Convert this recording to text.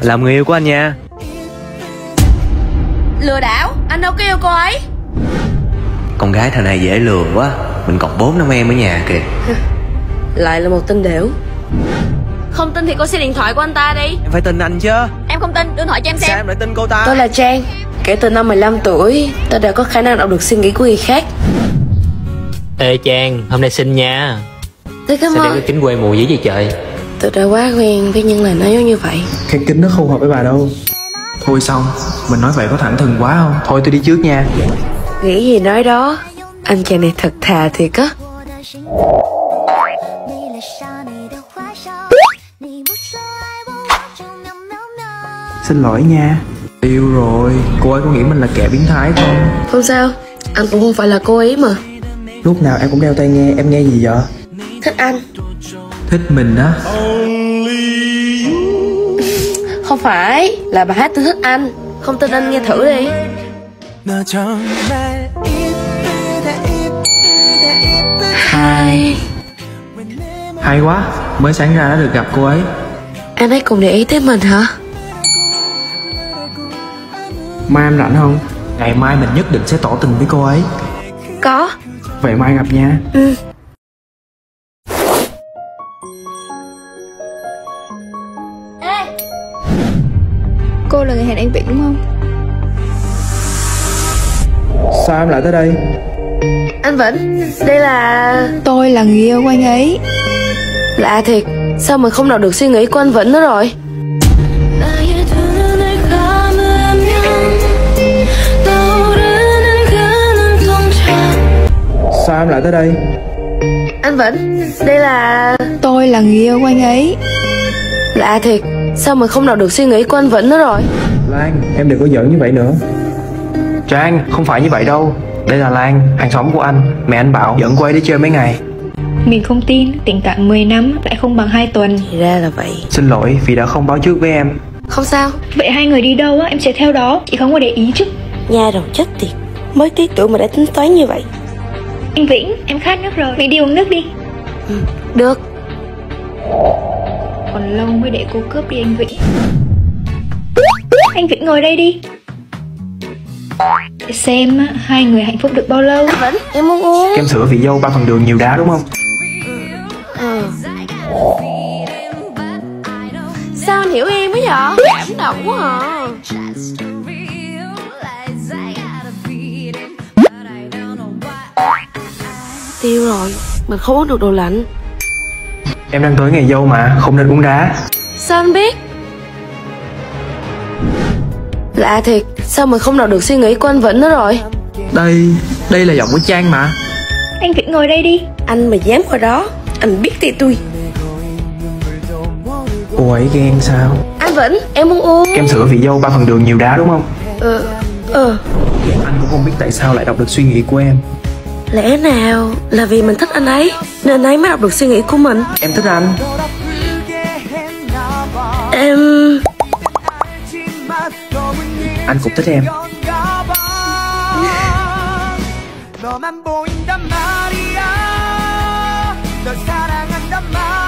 Làm người yêu của anh nha. Lừa đảo? Anh đâu có yêu cô ấy. Con gái thằng này dễ lừa quá. Mình còn bốn năm em ở nhà kìa. Lại là một tên đểu. Không tin thì cô xin điện thoại của anh ta đi. Em phải tin anh chứ. Em không tin, đưa điện thoại cho em Sao xem em lại tin cô ta? Tôi là Trang. Kể từ năm 15 tuổi Tôi đã có khả năng đọc được suy nghĩ của người khác. Ê Trang, hôm nay sinh nha. Tôi cảm Sao đeo ơn. cái kính quê mùi dữ vậy trời tôi đã quá quen với những lời nói giống như vậy. Cái kính nó không hợp với bà đâu. Thôi xong, mình nói vậy có thẳng thừng quá không? Thôi tôi đi trước nha. Nghĩ gì nói đó, anh chàng này thật thà thiệt á. Xin lỗi nha. Yêu rồi, cô ấy có nghĩ mình là kẻ biến thái không? Không sao, anh cũng không phải là cô ấy mà. Lúc nào em cũng đeo tai nghe, em nghe gì vậy? Thích anh. Thích mình á. Không phải Là bà hát tôi thích anh. Không tin anh nghe thử đi. Hai. Hay quá Mới sáng ra đã được gặp cô ấy. Anh ấy cùng để ý tới mình hả? Mai em rảnh không? Ngày mai mình nhất định sẽ tỏ tình với cô ấy. Có. Vậy mai gặp nha Cô là người hẹn anh Vĩnh đúng không? Sao em lại tới đây? Anh Vĩnh Đây là Tôi là người yêu của anh ấy. Lạ thiệt Sao mình không đọc được suy nghĩ của anh Vĩnh nữa rồi? Sao em lại tới đây? Anh Vĩnh Đây là Tôi là người yêu của anh ấy. Lạ thiệt Sao mình không đọc được suy nghĩ của anh Vĩnh nữa rồi? Lan em đừng có giỡn như vậy nữa. Trang không phải như vậy đâu. Đây là Lan hàng xóm của anh. Mẹ anh bảo dẫn ấy đi chơi mấy ngày. Mình không tin Tình cảm 10 năm lại không bằng 2 tuần. Thì ra là vậy. Xin lỗi vì đã không báo trước với em. Không sao. Vậy hai người đi đâu á? Em sẽ theo đó. Chị không có để ý chứ. Nha đầu chết tiệt. Mới tí tuổi mà đã tính toán như vậy. Anh Vĩnh Em khát nước rồi. Mình đi uống nước đi. Được Còn lâu mới để cô cướp đi anh Vĩnh. Anh Vĩnh ngồi đây đi. Để xem á, hai người hạnh phúc được bao lâu. Vĩnh Em muốn uống. Kem sữa vị dâu ba phần đường nhiều đá đúng không? Ừ. Sao anh hiểu em ấy vậy? Cảm động quá à. Tiêu rồi Mình không uống được đồ lạnh Em đang tới ngày dâu mà không nên uống đá. Sao anh biết? Lạ thiệt Sao mình không đọc được suy nghĩ của anh Vĩnh nữa rồi? Đây Đây là giọng của Trang mà. Anh Vĩnh ngồi đây đi. Anh mà dám qua đó Anh biết thì tôi. Cô ấy ghen sao? Anh Vĩnh em muốn uống. Kem sữa vị dâu ba phần đường nhiều đá đúng không? Ờ Ờ. Anh cũng không biết tại sao lại đọc được suy nghĩ của em Lẽ nào là vì mình thích anh ấy Nên anh ấy mới đọc được suy nghĩ của mình? Em thích anh. Em... Anh cũng thích em. 너만 보인단 말이야 널 사랑한단 말이야